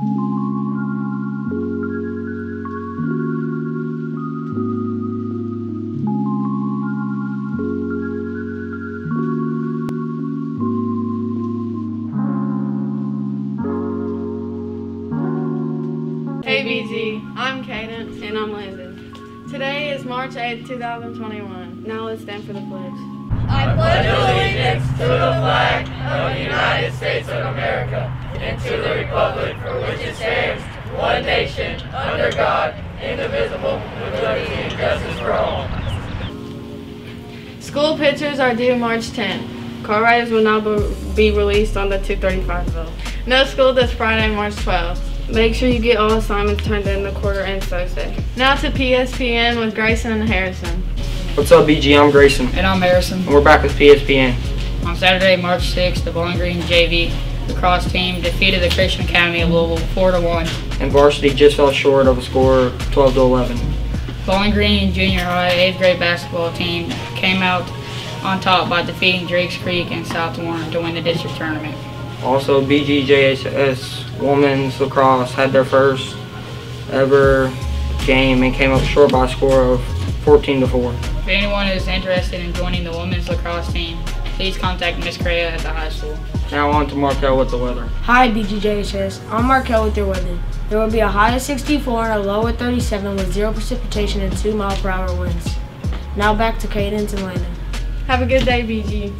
Hey BG, I'm Cadence. And I'm Landon. Today is March 8th, 2021. Now let's stand for the pledge. I pledge allegiance and to the republic for which it stands, one nation, under God, indivisible, with liberty and justice for all. School pictures are due March 10th. Car riders will now be released on the 235 bill. No school this Friday, March 12th. Make sure you get all assignments turned in the quarter end Thursday. Now to PSPN with Grayson and Harrison. What's up, BG? I'm Grayson, And I'm Harrison. and we're back with PSPN. On Saturday, March 6th, the Bowling Green JV lacrosse team defeated the Christian Academy of Louisville 4 to 1. And varsity just fell short of a score 12 to 11. Bowling Green Junior High 8th grade basketball team came out on top by defeating Drakes Creek and South Warren to win the district tournament. Also, BGJHS women's lacrosse had their first ever game and came up short by a score of 14 to 4. If anyone is interested in joining the women's lacrosse team, please contact Miss Crea at the high school. Now on to Markel with the weather. Hi, BGJHS. I'm Markel with your weather. There will be a high of 64 and a low of 37 with zero precipitation and 2 mile per hour winds. Now back to Cadence and Landon. Have a good day, BG.